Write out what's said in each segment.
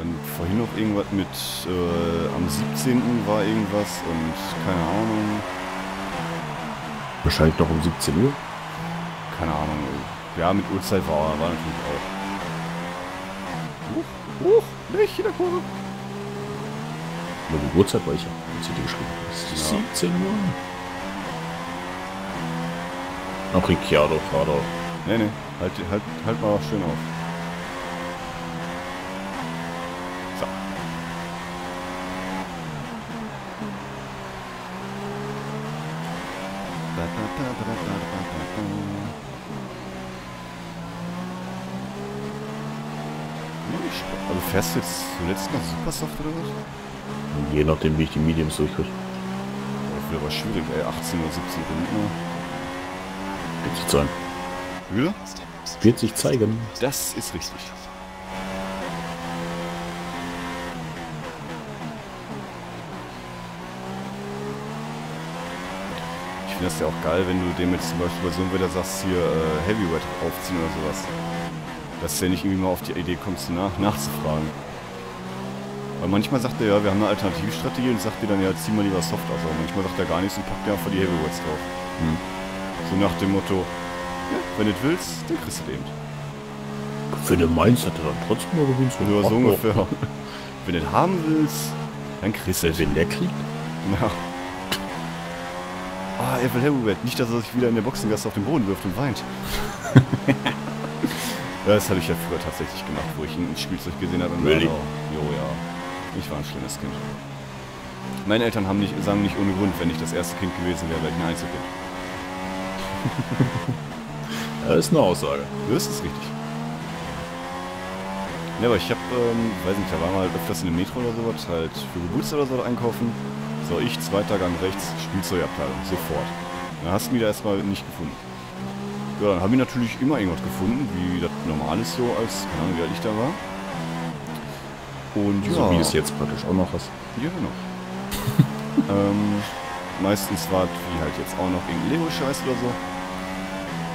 Dann vorhin noch irgendwas mit, äh, am 17. war irgendwas und keine Ahnung. Wahrscheinlich noch um 17 Uhr. Keine Ahnung. Ja, mit Uhrzeit war, war natürlich auch. Huch, huch, nicht in der Kurve. Nur die Uhrzeit war ich ja. Ich dir geschrieben. Es ist Ja. 17 Uhr. Ach, Ricciardo, fahr doch. Nee, nee, halt, halt, halt mal schön auf. So. Da, da, da, da, da, da, da, da. Ja, ich sp- Also fährst du jetzt zuletzt noch Supersoft oder was? Je nachdem, wie ich die Mediums durchkriege. Das wäre aber schwierig, ey. 18 oder 17 Runden. Wird sich zeigen. Wieder? Wird sich zeigen. Das ist richtig. Ich finde das ja auch geil, wenn du dem jetzt zum Beispiel bei so einem Wetter sagst, hier äh, Heavyweight aufziehen oder sowas. Dass der nicht irgendwie mal auf die Idee kommst, nach, nachzufragen. Weil manchmal sagt er ja, wir haben eine Alternativstrategie und sagt dir dann ja, zieh mal lieber Soft aus. Aber manchmal sagt er gar nichts und packt dir einfach die Heavyweights drauf. Hm. So nach dem Motto, ja, wenn du willst, dann kriegst du den. Wenn du meinst, hat er dann trotzdem mal gewinnt. Nur so ungefähr. Wenn du den haben willst, dann kriegst du den. Wenn der kriegt. Ja. Ah, er will Heavyweight. Nicht, dass er sich wieder in der Boxengasse auf den Boden wirft und weint. das habe ich ja früher tatsächlich gemacht, wo ich ein Spielzeug gesehen habe. und Really? war Jo, ja. Ich war ein schlimmes Kind. Meine Eltern haben nicht, sagen nicht ohne Grund, wenn ich das erste Kind gewesen wäre, wäre ich ein Einzelkind. Das ist eine Aussage. Das ist richtig. Ja, aber ich hab, ähm, weiß nicht, da wir halt öfters in der Metro oder sowas, halt für Geburtstag oder so einkaufen. So, ich, zweiter Gang rechts, Spielzeugabteilung, sofort. Dann hast du mich da erstmal nicht gefunden. Ja, dann habe ich natürlich immer irgendwas gefunden, wie das normal ist so, als, keine Ahnung, wie alt ich da war. Und ja, So wie es jetzt praktisch auch noch hast. ja, genau. ähm, meistens war es wie halt jetzt auch noch irgendein Lego-Scheiß oder so.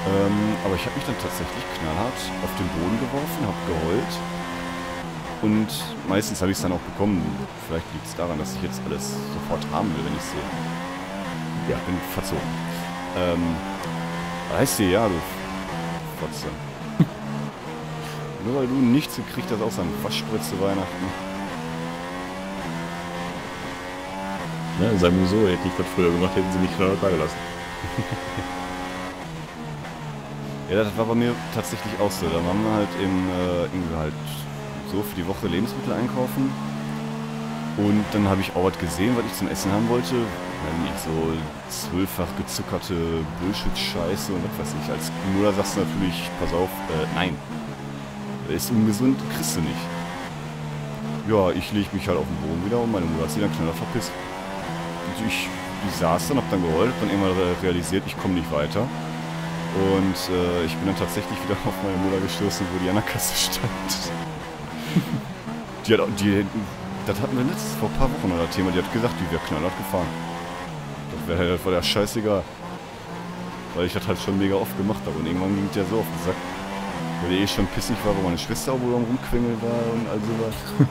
Ähm, aber ich habe mich dann tatsächlich knallhart auf den Boden geworfen, habe geheult. Und meistens habe ich es dann auch bekommen. Vielleicht liegt es daran, dass ich jetzt alles sofort haben will, wenn ich sehe. Ja, bin verzogen. Ähm, weißt du, ja, du Fotze. Nur weil du nichts gekriegt hast, außer eine Waschspritze zu Weihnachten. Ne, sagen wir so, hätte ich das früher gemacht, hätten sie mich knallhart da gelassen. Ja, das war bei mir tatsächlich auch so. Da waren wir halt im, äh, halt so für die Woche Lebensmittel einkaufen. Und dann habe ich auch was gesehen, was ich zum Essen haben wollte. So zwölffach gezuckerte Bullshit-Scheiße und was weiß ich. Als Mutter sagst du natürlich, pass auf, äh, nein. Ist ungesund, kriegst du nicht. Ja, ich lege mich halt auf den Boden wieder und meine Mutter hat sich dann knaller verpisst. Und ich, ich saß dann, hab dann geheult, hab dann irgendwann re- realisiert, ich komme nicht weiter. Und äh, ich bin dann tatsächlich wieder auf meine Mutter gestoßen, wo die an der Kasse stand. die hat auch, die, das hatten wir letztes, vor ein paar Wochen oder Thema, die hat gesagt, die wäre knallhart gefahren. Das, wär, das war ja scheißegal. Weil ich das halt schon mega oft gemacht habe und irgendwann ging der so auf den Sack. Weil der eh schon pissig war, wo meine Schwester auch wohl am Rumquengeln war und all sowas.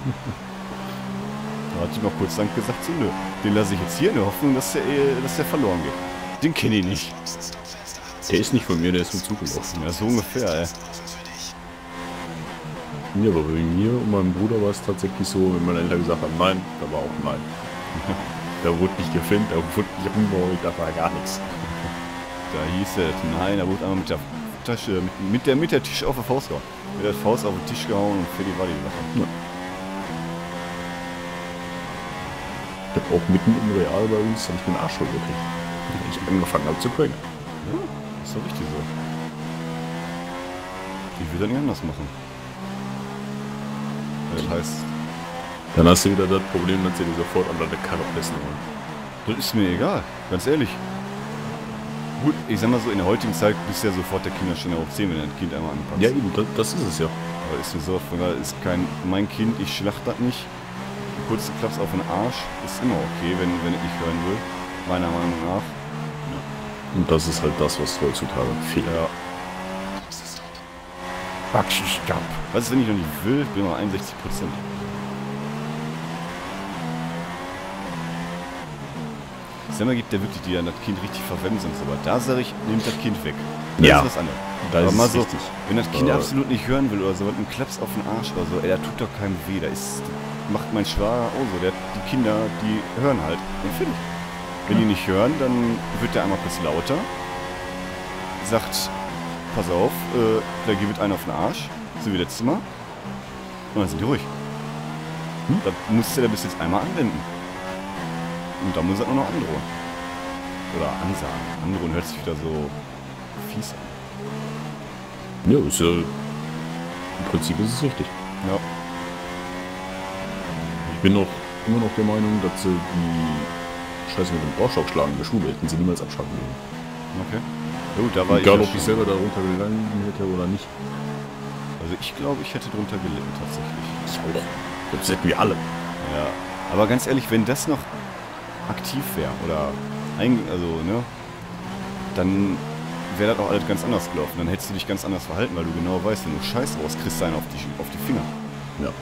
da hat die noch kurz Dank gesagt, so nö, den lasse ich jetzt hier in der Hoffnung, dass der, eh, dass der verloren geht. Den kenne ich nicht. Der ist nicht von mir, der ist mir zugelaufen. Ja, so ungefähr, ey. Ja, aber bei mir und meinem Bruder war es tatsächlich so, wenn meine Eltern gesagt haben, nein, da war auch nein. da wurde nicht gefilmt, da wurde nicht rumgeholt, da war gar nichts. Da hieß es, nein, da wurde einmal mit der Tasche, mit, mit der, mit der Tisch auf der Faust gehauen. Mit der Faust auf den Tisch gehauen und für die war die Sache. Ich habe auch mitten im Real bei uns hab ich den Arsch voll gekriegt. Ich habe angefangen habe zu quengeln. Ja, ist doch richtig so. Ich will das nicht anders machen. Das heißt, Dann hast du wieder das Problem, dass sie dir sofort an deine Karre essen wollen. das ist mir egal, ganz ehrlich. Gut, ich sag mal so, in der heutigen Zeit bist du ja sofort der Kinderständer auf 10, wenn du ein Kind einmal anpackst. Ja, eben, das, das ist es ja. Aber ist mir so, von daher ist kein, mein Kind, ich schlacht das nicht. Kurze Klaps auf den Arsch ist immer okay, wenn, wenn ich nicht hören will. Meiner Meinung nach. Und das ist halt das, was heutzutage fehlt. Ja. Backschistopp. Was ist, wenn ich noch nicht will? Ich bin noch 61 Prozent. Semmel gibt, der wirklich, die dann das Kind richtig verwemsen und so. Aber da sage ich, nehmt das Kind weg. Ja. Das ist was anderes. Da Aber mal so, richtig. wenn das Kind Äh. absolut nicht hören will oder so, ein Klaps auf den Arsch oder so, ey, da tut doch keinem weh. Da ist, macht mein Schwager auch so. Der, die Kinder, die hören halt. Fertig. Wenn die nicht hören, dann wird der einmal kurz lauter. Sagt, pass auf, äh, da gibt einen auf den Arsch. So wie letztes Mal. Und dann sind die ruhig. Hm? Da musste der bis jetzt einmal anwenden. Und da muss er nur noch androhen. Oder ansagen. Androhen hört sich wieder so fies an. Ja, ist ja. Im Prinzip ist es richtig. Ja. Ich bin noch immer noch der Meinung, dass sie die Scheiße mit dem Ohrstock in der Schule hätten sie niemals abschaffen dürfen. Okay. Gut, da war Egal, ich ja ob ich selber darunter gegangen hätte oder nicht. Also ich glaube, ich hätte drunter gelitten tatsächlich. Ich auch. Das hätten wir alle. Ja. Aber ganz ehrlich, wenn das noch aktiv wäre oder ein, also, ne, dann wäre das auch alles ganz anders gelaufen. Dann hättest du dich ganz anders verhalten, weil du genau weißt, wenn du Scheiß raus kriegst du einen auf die, auf die Finger. Ja.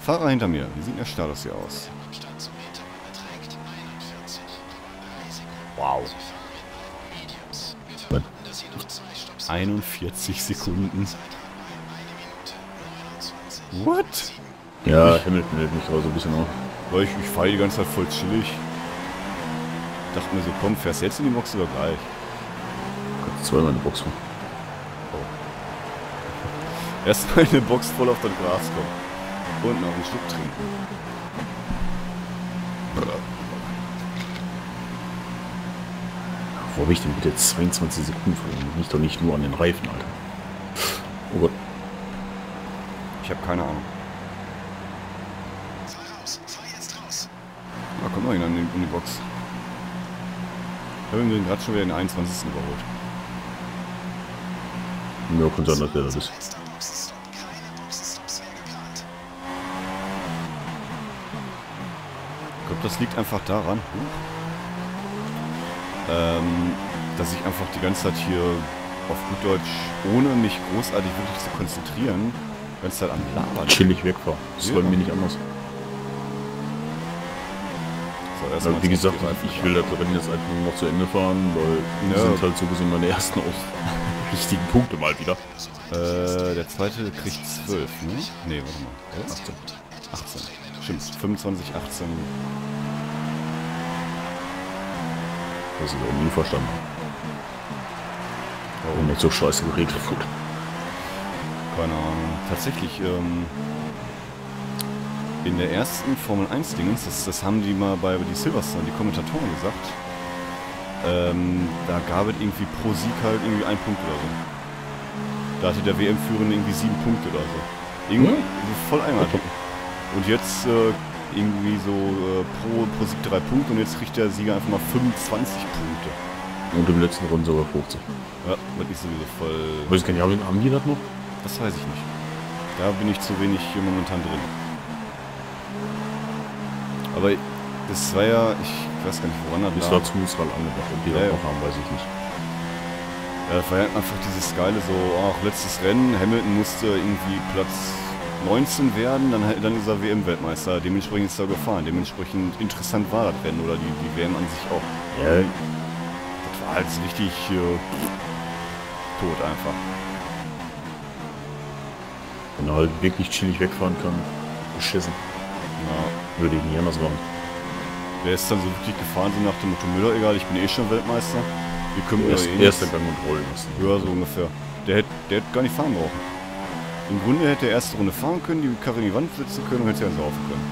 Fahrer hinter mir, wie sieht der Status hier aus? Wow. 41 Sekunden. What? Ja, Hamilton hält mich gerade so ein bisschen auf. Weil ich, ich fahre die ganze Zeit voll chillig. Dachte mir so, komm, fährst jetzt in die Box oder gleich? Kannst zweimal in die Box fahren. Erstmal eine Box voll auf das Gras kommen. Und noch einen Schluck trinken. Wo habe ich denn bitte 22 Sekunden verloren? Nicht doch nicht nur an den Reifen, Alter. Oh Gott. Habe keine Ahnung. Na, komm mal hin an die, in die Box. Ich habe ihn gerade schon wieder den 21. überholt. Ja, kann sein, dass der das ist. Ich glaube, das liegt einfach daran, ähm, dass ich einfach die ganze Zeit hier auf gut Deutsch, ohne mich großartig wirklich zu konzentrieren, die ganze Zeit am Labern. Chillig weg war. Das Ja. war mir nicht anders. So, Also, wie gesagt, 20 ich will das Rennen jetzt einfach nur noch zu Ende fahren, weil Ja. die sind halt so gesehen meine ersten aus richtigen Punkte mal wieder. Äh, der zweite kriegt 12, ne? Ne, warte mal. Oder? 18. 18. Stimmt, 25, 18. Das ist auch nie verstanden. Warum nicht so scheiße geregelt wurde. Keine Ahnung. Tatsächlich, ähm, in der ersten Formel 1 Dingens, das, das haben die mal bei die Silverstone, die Kommentatoren gesagt, ähm, da gab es irgendwie pro Sieg halt irgendwie ein Punkt oder so. Da hatte der WM-Führende irgendwie sieben Punkte oder so. Irgendwie so voll eigenartig. Und jetzt äh, irgendwie so äh, pro, pro Sieg drei Punkte und jetzt kriegt der Sieger einfach mal 25 Punkte. Und im letzten Rennen sogar 50. Ja, wird nicht sowieso voll. Weiß ich gar nicht, haben die das noch? Das weiß ich nicht. Da bin ich zu wenig hier momentan drin. Aber das war ja, ich weiß gar nicht, woran das Das lag. war zumindest mal angedacht. Ob die Ja, das noch haben, weiß ich nicht. Ja, das war ja einfach dieses geile so, ach, letztes Rennen, Hamilton musste irgendwie Platz 19 werden, dann, dann ist er WM-Weltmeister, dementsprechend ist er gefahren, dementsprechend interessant war das Rennen oder die, die WM an sich auch. Ja, Das war halt richtig äh, tot einfach. Wenn halt wirklich chillig wegfahren kann, beschissen. Ja. Würde ich nie anders machen. Der ist dann so wirklich gefahren, so nach dem Motto, Müller, egal, ich bin eh schon Weltmeister. Wir können Erst, eh erster nichts. Gang und rollen lassen. Ja, so ungefähr. Der hätte der hätte gar nicht fahren brauchen. Im Grunde hätte er erste Runde fahren können, die Karre in die Wand setzen können und hätte sie dann saufen können.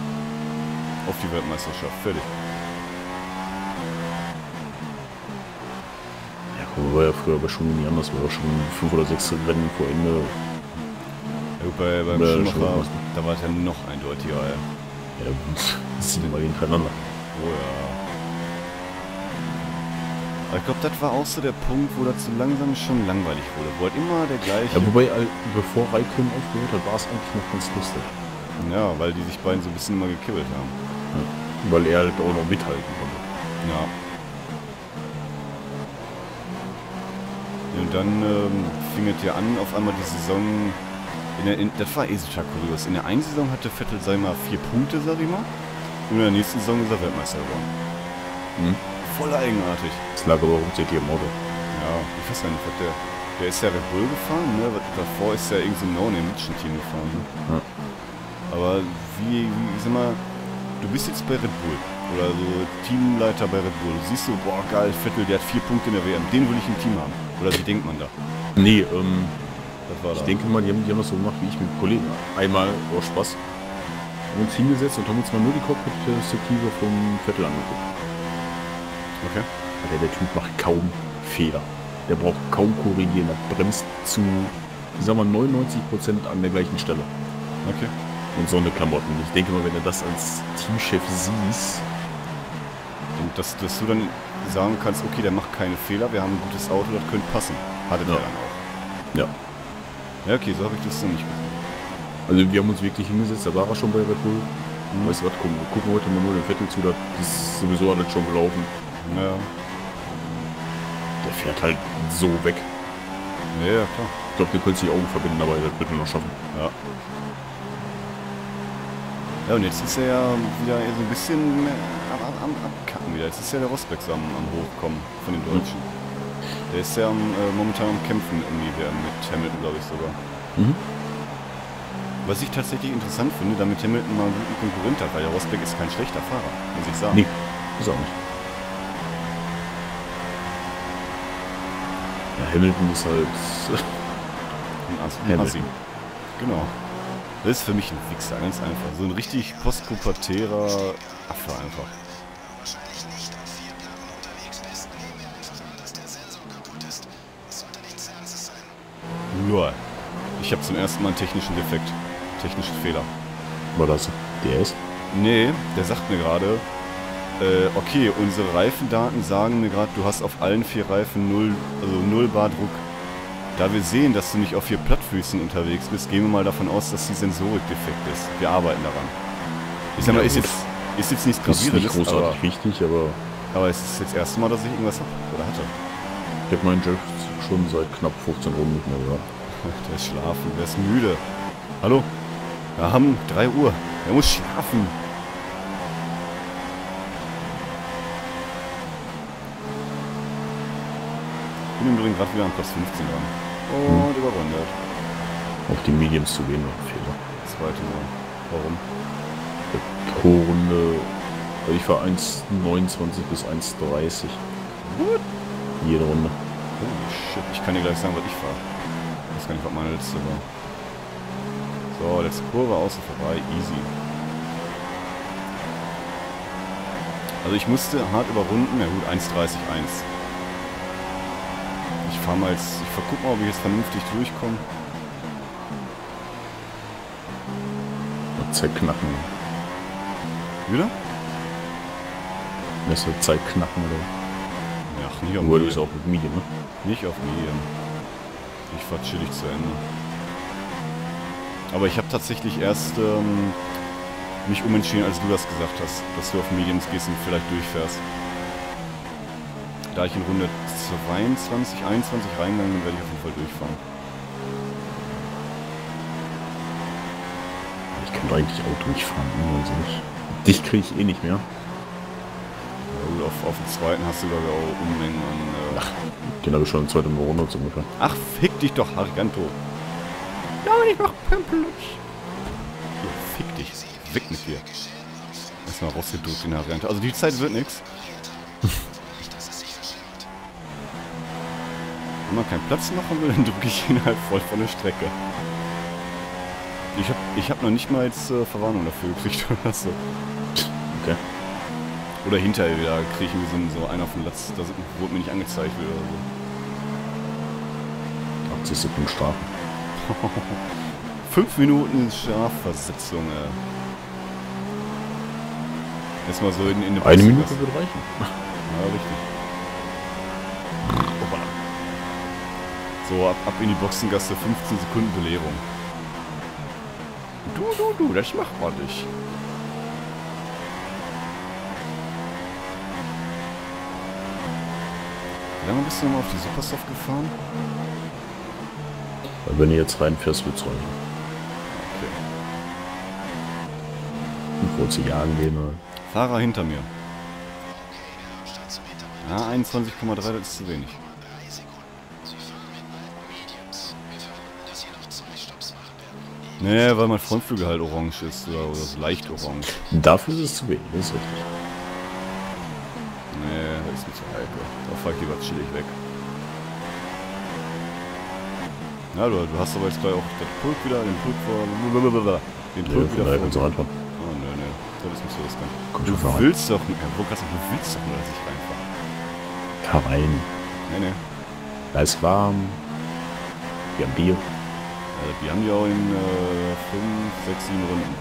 Auf die Weltmeisterschaft. Fertig. Ja, guck mal, war ja früher aber schon nie anders. War auch schon fünf oder sechs Rennen vor Ende. Ja, gut, bei, beim Ja, Schumacher, da war es ja noch eindeutiger. Ey. Ja, sieben Mal hintereinander. Oh ja. Aber ich glaube, das war auch so der Punkt, wo das so langsam schon langweilig wurde. Wo halt immer der gleiche... Ja, wobei, bevor Raikkonen aufgehört hat, war es eigentlich noch ganz lustig. Ja, weil die sich beiden so ein bisschen immer gekibbelt haben. Weil er halt auch noch mithalten konnte. Ja. Ja, Und dann ähm, fing es ja an, auf einmal die Saison In der, in, das war eh total kurios. In der einen Saison hatte Vettel, sag ich mal, vier Punkte, sag ich mal. Und in der nächsten Saison ist er Weltmeister geworden. Hm. Voll eigenartig. Das lag aber hauptsächlich im Auto. Ja, ich weiß gar nicht, was der... Der ist ja Red Bull gefahren, ne? Davor ist er irgend so No-Name-Team gefahren, ne? Ja. Aber wie, wie, ich sag mal, du bist jetzt bei Red Bull. Oder so Teamleiter bei Red Bull. Du siehst so, boah, geil, Vettel, der hat vier Punkte in der WM. Den will ich im Team haben. Oder wie denkt man da? Nee, ähm, ich da. denke mal, die haben, die haben das so gemacht wie ich mit Kollegen. Einmal aus Spaß. Haben uns hingesetzt und haben uns mal nur die Cockpit-Perspektive vom Vettel angeguckt. Okay. Alter, der Typ macht kaum Fehler. Der braucht kaum korrigieren. Der bremst zu, ich sag mal, 99% an der gleichen Stelle. Okay. Und so eine Klamotten. Ich denke mal, wenn du das als Teamchef siehst, Und dass, dass du dann sagen kannst, okay, der macht keine Fehler, wir haben ein gutes Auto, das könnte passen. Hatte der Ja. dann auch. ja. Ja, okay, so habe ich das noch nicht gesehen. Also wir haben uns wirklich hingesetzt, da war er schon bei Red Bull. Weißt du was, gucken, wir gucken heute mal nur den Vettel zu, das ist sowieso alles schon gelaufen. Ja, Der fährt halt so weg. ja, ja klar. Ich glaube, wir können sich die Augen verbinden, aber das wird er noch schaffen. Ja. Ja, und jetzt ist er ja wieder so ein bisschen am, am, am Abkacken wieder. Jetzt ist ja der Rosberg so am, am Hochkommen von den Deutschen. Der ist ja am, äh, momentan am Kämpfen irgendwie mit Hamilton, glaube ich sogar. Mhm. Was ich tatsächlich interessant finde, damit Hamilton mal einen guten Konkurrent hat, weil der Rosberg ist kein schlechter Fahrer, muss ich sagen. Nee, ist auch nicht. Ja, Hamilton ist halt. Ein Ass- ein Hamilton. Assi. Genau. Das ist für mich ein Wichser, ganz einfach. So ein richtig postpubertärer Affe einfach. Lol. Ich habe zum ersten Mal einen technischen Defekt. Technischen Fehler. War das DS? Nee, der sagt mir gerade, äh, okay, unsere Reifendaten sagen mir gerade, du hast auf allen vier Reifen null, also null Bar Druck. Da wir sehen, dass du nicht auf vier Plattfüßen unterwegs bist, gehen wir mal davon aus, dass die Sensorik defekt ist. Wir arbeiten daran. Ich sag mal, Ja, ist jetzt, ist jetzt nichts Das ist nicht Gravierendes, aber, großartig wichtig, aber aber es ist jetzt das erste Mal, dass ich irgendwas hab oder hatte. ich habe meinen Jeff schon seit knapp 15 Runden nicht mehr gehört. Der ist schlafen, der ist müde. Hallo? Wir haben 3 Uhr. Er muss schlafen. Ich bin im Übrigen gerade wieder an Platz 15 dran. Und überrundet. Auf die Mediums zu gehen, war ein Fehler. Zweite Mal. Warum? Pro Runde, ich war 1,29 bis 1,30. Jede Runde. Holy shit. Ich kann dir gleich sagen, was ich fahre. Ich weiß gar nicht, was meine letzte war. So, letzte Kurve außen vorbei. Easy. Also ich musste hart überrunden. Ja gut, 1,30,1. Ich fahre mal jetzt... Ich verguck mal, ob ich jetzt vernünftig durchkomme. Zeit knacken. Wieder? Messer Zeit knacken oder? Ja, nicht auf Obwohl du Medium. auch mit Medium, ne? Nicht auf Medium. Ich fahr chillig zu Ende. Aber ich habe tatsächlich erst ähm, mich umentschieden, als du das gesagt hast, dass du auf Mediums gehst und vielleicht durchfährst. Da ich in Runde 22, 21 reingegangen bin, werde ich auf jeden Fall durchfahren. Ich kann doch eigentlich Auto nicht fahren, ne? also nicht. Dich kriege ich eh nicht mehr. Ja, gut, auf, auf dem zweiten hast du glaube ich auch Unmengen an... Äh, Ach, den habe ich schon zweite Runde so ungefähr. Ach, fick dich doch, Harganto. Ja, ich mach pimpelig. Ja, fick dich. Weg mit dir. Erstmal rausgedrückt den Harganto. Also die Zeit wird nix. Wenn man keinen Platz machen will, dann drücke ich ihn halt voll von der Strecke. Ich hab, ich hab noch nicht mal jetzt äh, Verwarnung dafür gekriegt oder so. Okay. Oder hinterher wieder kriege ich irgendwie so, so einer von Latz, das wurde mir nicht angezeigt wird oder so. 80 Sekunden Strafe. Fünf Minuten Strafversetzung. Erstmal so in, in eine Eine. Minute wird reichen. Ja, richtig. So, ab, ab in die Boxengasse, 15 Sekunden Belehrung. Du, du, du, das macht man nicht. Wie lange bist du nochmal auf die Supersoft gefahren? Weil wenn du jetzt reinfährst, wird's rollen. Okay. Und kurze Jagen gehen Oder? Fahrer hinter mir. Ja, 21,3, das ist zu wenig. Nee, weil mein Frontflügel halt orange ist oder, oder so leicht orange. Dafür ist es zu wenig, das ist richtig. Nee, ist nicht so heikel. Da fahr ich lieber chillig weg. Ja, du, du hast aber jetzt gleich auch den Pulk wieder, den Pulk vor... Den Nee, Pulk von wieder daher vor... kannst du reinfahren. Oh, nee, nee. Das ist nicht so riskant. Komm Du schon willst doch... Ja, wo kannst du... Du willst doch nur, dass ich reinfahre. Fahr rein. Nee, nee. Da ist warm. Wir haben Bier. Ja, die haben die auch in äh, 5, 6, 7 Runden.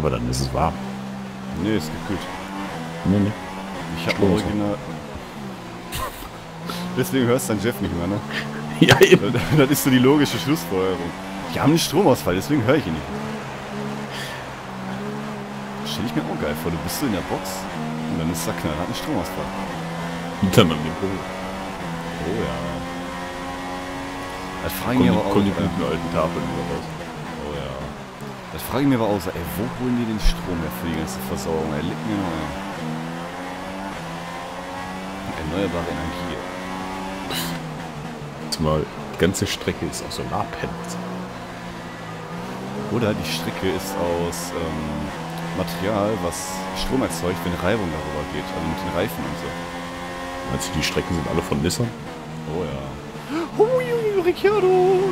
Aber dann ist es warm. Nee, ist gekühlt. Nee, nee. Ich habe Strom ist original... Deswegen hörst du dann Jeff nicht mehr, ne? Ja, eben. Das ist so die logische Schlussfolgerung. Die haben einen Stromausfall, deswegen höre ich ihn nicht. Stell ich mir auch geil vor, du bist so in der Box und dann ist da knallhart ein Stromausfall. Dann haben wir ein Problem. Oh ja. Das frage ich mir aber auch. kommen die Äh, guten alten Tafeln wieder raus. oh ja. Das frage ich mir aber auch so, ey, wo holen die den Strom her für die ganze Versorgung? Er liegt mir noch. Erneuerbare Energie. Zumal die ganze Strecke ist aus Solarpanels. Oder die Strecke ist aus ähm, Material, was Strom erzeugt, wenn Reibung darüber geht. Also mit den Reifen und so. Meinst du, die Strecken sind alle von Nissan? Oh ja. Hui, Ricciardo.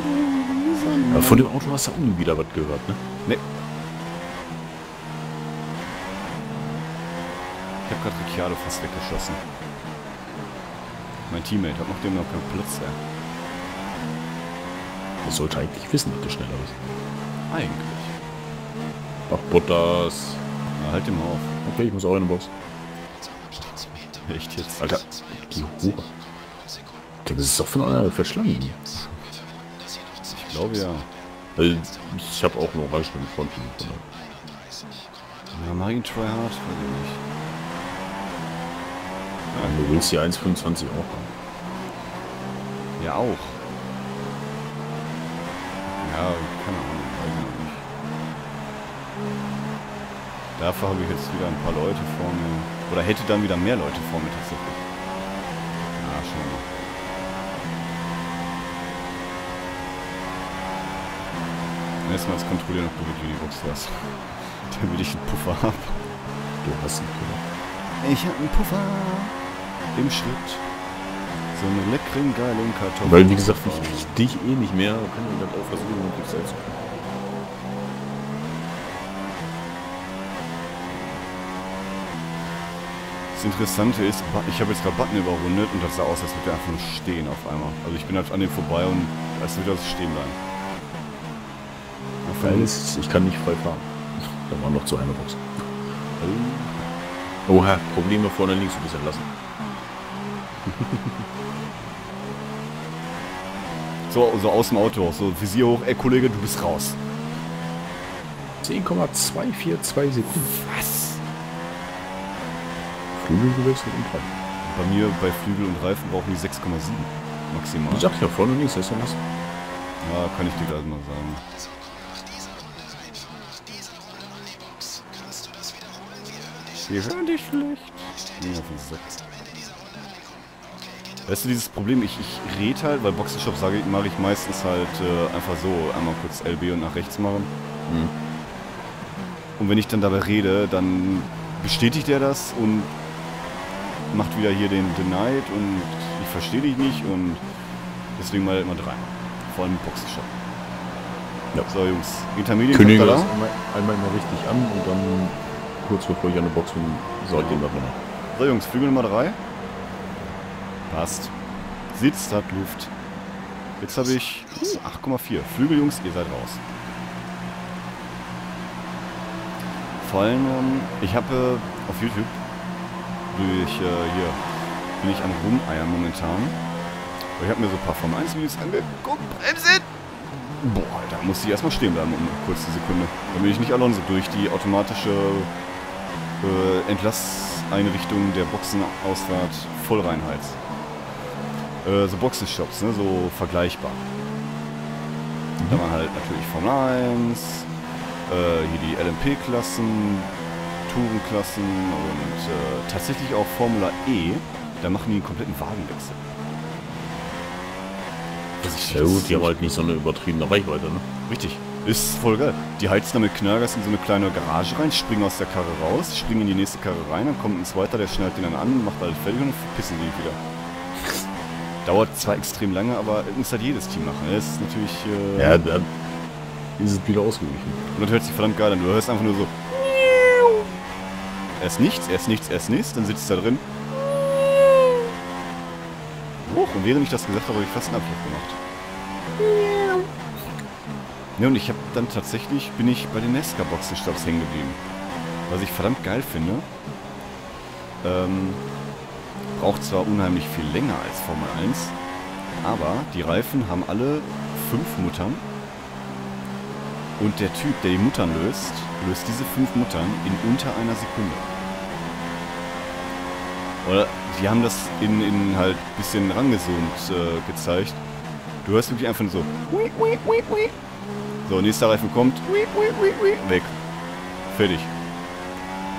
Aber von dem Auto hast du auch nie wieder was gehört, ne? Nee. Ich habe gerade Ricciardo fast weggeschossen. Mein Teammate hat noch dem noch keinen Platz. Ja. Der sollte eigentlich wissen, dass du schneller bist. Eigentlich. Ach, Bottas. Na, halt den mal auf. Okay, ich muss auch in eine Box. Echt jetzt? Alter, die Hure. Das ist doch von einer verschlangen. Ich glaube ja. Also, ich habe auch einen orangenen Fronten. Ja, Marine Tryhard? Weiß ich nicht. Ja, du willst die 1,25 auch haben. Ja, auch. Ja, keine Ahnung. Weiß ich noch nicht. Dafür habe ich jetzt wieder ein paar Leute vor mir. Oder hätte dann wieder mehr Leute vor mir tatsächlich. Ja, schon mal. Erstmal jetzt kontrollieren, ob du mit Unibox hast. Damit ich einen Puffer habe. Du hast einen Killer. Ich habe einen Puffer im Schritt. So einen leckeren, geilen Kartoffel. Weil, wie gesagt, ich dich eh nicht mehr. Kann ich das auch versuchen, und dich selbst Das Interessante ist, ich habe jetzt gerade Button überrundet und das sah aus, als würde er einfach nur stehen auf einmal. Also ich bin halt an dem vorbei und als würde das stehen bleiben. Ist, ich kann nicht frei fahren. Da war noch zu einer Box. Oha, Probleme vorne links ein bisschen lassen. So, so aus dem Auto, so Visier hoch, ey Kollege, du bist raus. 10,242 Sekunden. Was? Flügel gewechselt und rein. Bei mir, bei Flügel und Reifen brauchen die 6,7 maximal. Ich sag ja, vorne links, das ist ja nass. Ja, kann ich dir gleich mal sagen. Wir hören dich schlecht. Nee, auf den Sack. Weißt du, dieses Problem, ich, ich rede halt, weil Boxenshop sage ich, mache ich meistens halt äh, einfach so, einmal kurz LB und nach rechts machen. Mhm. Und wenn ich dann dabei rede, dann bestätigt er das und macht wieder hier den Denied und ich verstehe dich nicht und deswegen mal immer dreimal. Vor allem Boxenshop. Ja. So Jungs, Intermediate Kündige das da? einmal, einmal mal richtig an und dann kurz bevor ich an der Box bin, sag ich dem das noch. So Jungs, Flügel Nummer 3. Passt. Sitzt, hat Luft. Jetzt habe ich uh, 8,4. Flügel Jungs, ihr seid raus. Vor allem, ähm, ich habe äh, auf YouTube durch äh, hier bin ich am Rumeiern momentan. Aber Ich habe mir so ein paar Formel 1 Videos angeguckt. Bremsen! Boah, da musste ich erstmal stehen bleiben um eine kurze Sekunde. Damit ich nicht Alonso durch die automatische äh, Entlasseinrichtung der Boxenausfahrt voll reinheizt. Äh, so Boxenshops, ne, so vergleichbar. Da war halt natürlich Formel 1, äh, hier die LMP-Klassen, Tourenklassen und äh, tatsächlich auch Formula E. Da machen die einen kompletten Wagenwechsel. Das ist ja gut, die haben halt nicht so eine übertriebene Reichweite, ne? Richtig. Ist voll geil. Die heizen damit Knallgas in so eine kleine Garage rein, springen aus der Karre raus, springen in die nächste Karre rein, dann kommt ein zweiter, der schnallt den dann an, macht alles fertig und pissen die wieder. Dauert zwar extrem lange, aber muss halt jedes Team machen. Das ist natürlich... Äh, Ja, dann ist es wieder ausgeglichen. Und das hört sich verdammt geil an. Du hörst einfach nur so... Erst nichts, erst nichts, erst nichts, dann sitzt da drin. Hoch, und während ich das gesagt habe, habe ich fast einen Abflug gemacht. Ne, und ich habe dann tatsächlich, bin ich bei den Nesca-Boxenstopps hängen geblieben. Was ich verdammt geil finde. Ähm, braucht zwar unheimlich viel länger als Formel 1, aber die Reifen haben alle fünf Muttern. Und der Typ, der die Muttern löst, löst diese fünf Muttern in unter einer Sekunde. Oder die haben das in, in halt ein bisschen rangezoomt äh, gezeigt. Du hörst wirklich einfach nur so. So, nächster Reifen kommt. Weg. Fertig.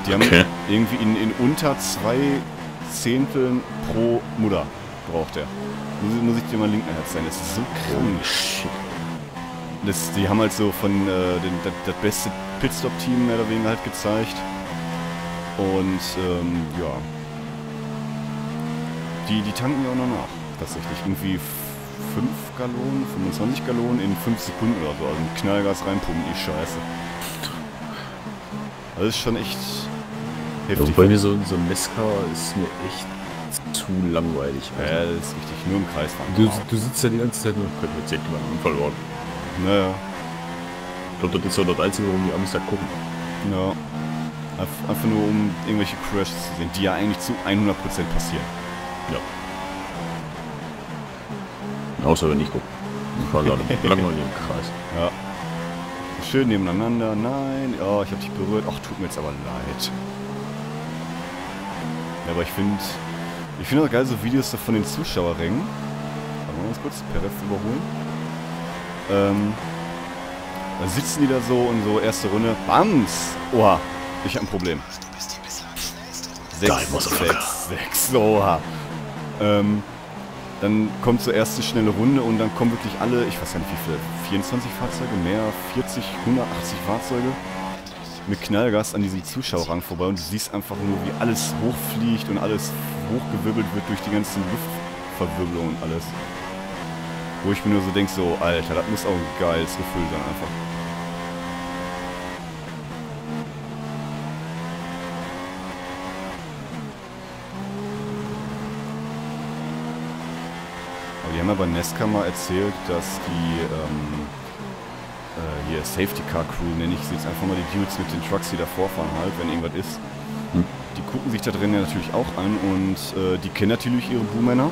Die haben Okay. irgendwie in, in unter zwei Zehnteln pro Mutter braucht er. Muss, muss ich dir mal linken Herz sein. Das ist so krank. Das, die haben halt so von äh, den, das, das beste Pitstop-Team mehr oder weniger halt gezeigt. Und ähm, ja. Die, die tanken ja auch noch nach. Tatsächlich. Irgendwie 5 Gallonen, 25 Gallonen in 5 Sekunden oder so. Also mit Knallgas reinpumpen, die Scheiße. Das ist schon echt heftig. wobei mir so, so ein Nesca ist mir echt zu langweilig. Also, ja, das ist richtig. Nur im Kreis fahren. du, du sitzt ja die ganze Zeit nur, könnte jetzt jemand verloren. Naja. Ich glaube, das ist so das Einzige, warum die Amis da gucken. Ja. Einf- Einfach nur um irgendwelche Crashes zu sehen, die ja eigentlich zu 100% passieren. Ja. Außer wenn ich gucke. Ich war lang, langweilig im Kreis. Ja. Schön nebeneinander. Nein. Oh, ich hab dich berührt. Ach, tut mir jetzt aber leid. Ja, aber ich finde... Ich finde auch geil so Videos so von den Zuschauerrängen. Warte mal ganz kurz. Perez überholen. Ähm... Da sitzen die da so und so erste Runde. Bams! Oha. Ich hab ein Problem. Sechs, sechs, sechs. Oha. Ähm... Dann kommt zur erste schnelle Runde und dann kommen wirklich alle, ich weiß gar nicht wie viele, 24 Fahrzeuge, mehr, 40, 180 Fahrzeuge mit Knallgas an diesem Zuschauerrang vorbei und du siehst einfach nur, wie alles hochfliegt und alles hochgewirbelt wird durch die ganzen Luftverwirbelungen und alles. Wo ich mir nur so denke, so, Alter, das muss auch ein geiles Gefühl sein einfach. Aber die haben ja bei Nesca mal erzählt, dass die ähm, äh, hier Safety Car Crew, nenne ich sie jetzt einfach mal die Dudes mit den Trucks, die da vorfahren halt, wenn irgendwas ist. Hm. Die gucken sich da drin ja natürlich auch an und äh, die kennen natürlich ihre Buhmänner.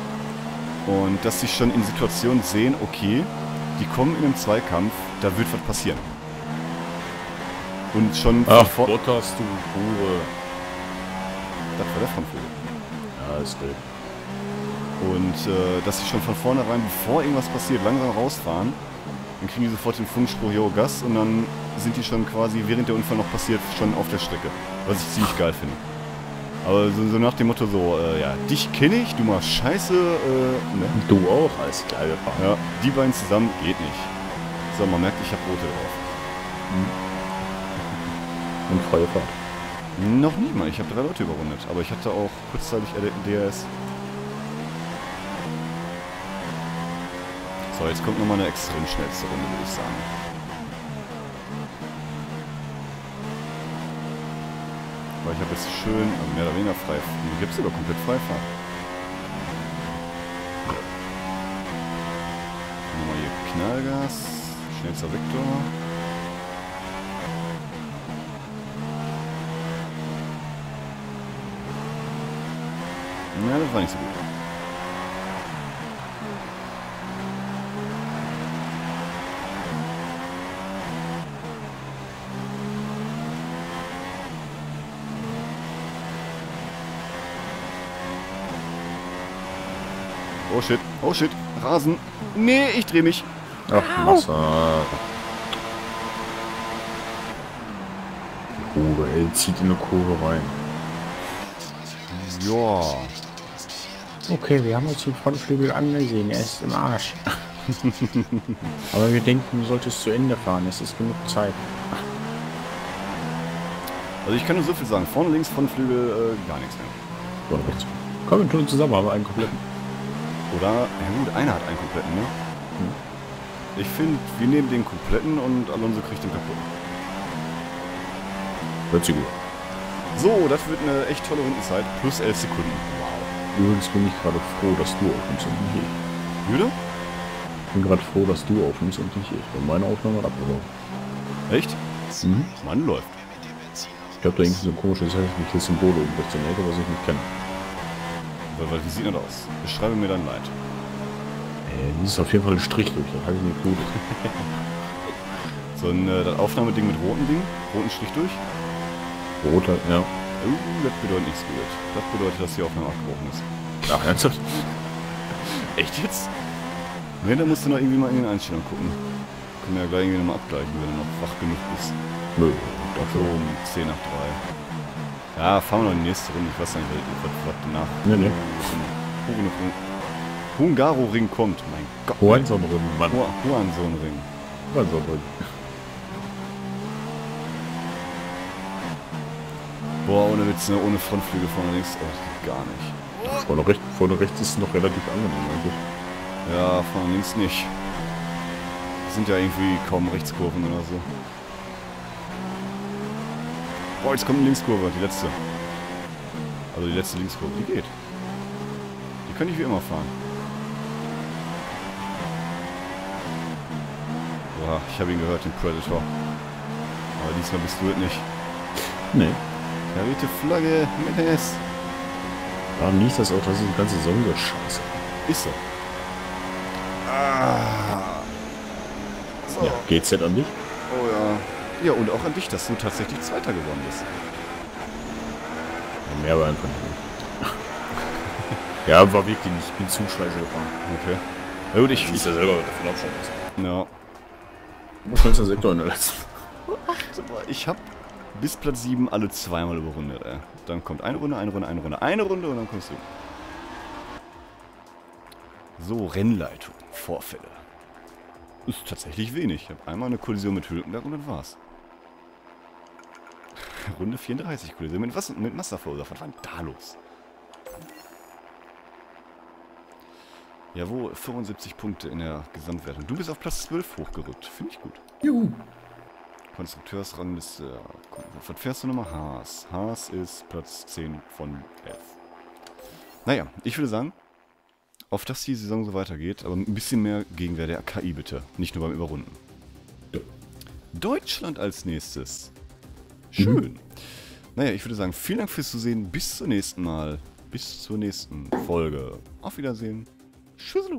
Und dass sie schon in Situationen sehen, okay, die kommen in einem Zweikampf, da wird was passieren. Und schon Ach, vor- Bottas, du Hure. Das war der Frontflügel. Ja, ist wild. Und äh, dass sie schon von vornherein, bevor irgendwas passiert, langsam rausfahren. Dann kriegen die sofort den Funkspruch, yo, Gas. Und dann sind die schon quasi, während der Unfall noch passiert, schon auf der Strecke. Was ich ziemlich geil finde. Aber so, so nach dem Motto so, äh, ja, dich kenne ich, du machst Scheiße, äh, ne? Du auch, als geil gefahren. Ja, die beiden zusammen geht nicht. So, man merkt, ich habe rote drauf. Und freie Fahrt. Noch nie mal, ich habe drei Leute überrundet. Aber ich hatte auch kurzzeitig DRS. So, jetzt kommt nochmal eine extrem schnellste Runde, würde ich sagen. Weil ich habe jetzt schön, äh, mehr oder weniger frei. Mir gibt es sogar komplett Freifahrt. Nochmal hier Knallgas. Schnellster Vektor. Ja, das war nicht so gut. Oh shit, oh shit, Rasen. Nee, ich dreh mich. Ach, Massa. Oh, er zieht in eine Kurve rein. Ja. Okay, wir haben uns den Frontflügel angesehen. Er ist im Arsch. Aber wir denken, du solltest zu Ende fahren. Es ist genug Zeit. Also ich kann nur so viel sagen. Vorne links, vorne Flügel, äh, gar nichts mehr. Rechts. Komm, wir tun zusammen, haben wir einen kompletten. Oder, ja gut, einer hat einen kompletten, ne? Ich finde, wir nehmen den kompletten und Alonso kriegt den kaputt. Hört sich gut. So, das wird eine echt tolle Rundenzeit. Plus 11 Sekunden. Übrigens bin ich gerade froh, dass du aufnimmst und nicht ich. Müde? Ich bin gerade froh, dass du aufnimmst und nicht ich. Weil meine Aufnahme hat abgebrochen. Echt? Mhm. Mann läuft. Ich habe da irgendwie so ein komisches hässliches Symbol oben rechts in der Ecke, was ich nicht kenne. Weil, wie sieht das aus? Beschreibe mir dein Leid. Äh, das ist auf jeden Fall ein Strich durch, das habe ich nicht gut. So ein äh, das Aufnahmeding mit roten Ding, roten Strich durch. Roter, ja. Uh, das bedeutet nichts gut. Das bedeutet, dass die Aufnahme abgebrochen ist. Ach, ernsthaft? Echt jetzt? Ne, da musst du noch irgendwie mal in den Einstellungen gucken. Können wir ja gleich irgendwie nochmal abgleichen, wenn du noch wach genug bist. Nö, So dafür. um 10 nach 3. Ja, fahren wir noch in die nächste Runde. Ich weiß nicht, was, danach. Nee, nee. Hungaro-Ring kommt. Mein Gott. Hohenzollern, Mann. Huansohn-Ring. Hohenzollern. Boah, ohne Witz, ne? ohne Frontflügel vorne links. Oh, gar nicht. Vorne, rechts, vorne rechts ist es noch relativ angenehm eigentlich. Ja, vorne links nicht. Das sind ja irgendwie kaum Rechtskurven oder so. Boah, jetzt kommt eine Linkskurve, die letzte. Also die letzte Linkskurve, die geht. Die kann ich wie immer fahren. Boah, ich habe ihn gehört, den Predator. Aber diesmal bist du es nicht. Nee. Karierte Flagge, Menes. Warum nicht das auch, dass die ganze Saison so scheiße. Ist so. Ah. So. Ja. GZ an dich? Ja. Und auch an dich, dass du tatsächlich Zweiter geworden bist. Mehr war einfach nicht. ja, war wirklich nicht. Ich bin zu scheiße gefahren. Okay. Ja gut, ich... Ich ja selber davon abschauen. Ja. Schnellster Sektor in der letzten. Ich hab bis Platz 7 alle zweimal überrundet, ey. Dann kommt eine Runde, eine Runde, eine Runde, eine Runde und dann kommst du. So, Rennleitung. Vorfälle. Ist tatsächlich wenig. Ich habe einmal eine Kollision mit Hülkenberg und dann war's. Runde 34 Kollision mit, was, mit Mazda verursacht. Was war denn da los? Jawohl, 75 Punkte in der Gesamtwertung. Du bist auf Platz 12 hochgerückt. Finde ich gut. Juhu. Konstrukteursrangliste. mal, Was fährst du nochmal? Haas. Haas ist Platz 10 von 11. Naja, ich würde sagen, auf dass die Saison so weitergeht, aber ein bisschen mehr Gegenwehr der KI bitte. Nicht nur beim Überrunden. Ja. Deutschland als nächstes. Schön. Naja, ich würde sagen, vielen Dank fürs Zusehen. Bis zum nächsten Mal. Bis zur nächsten Folge. Auf Wiedersehen. Tschüss.